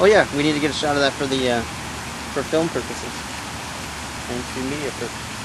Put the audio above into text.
Oh yeah, we need to get a shot of that for the uh, for film purposes and for media purposes.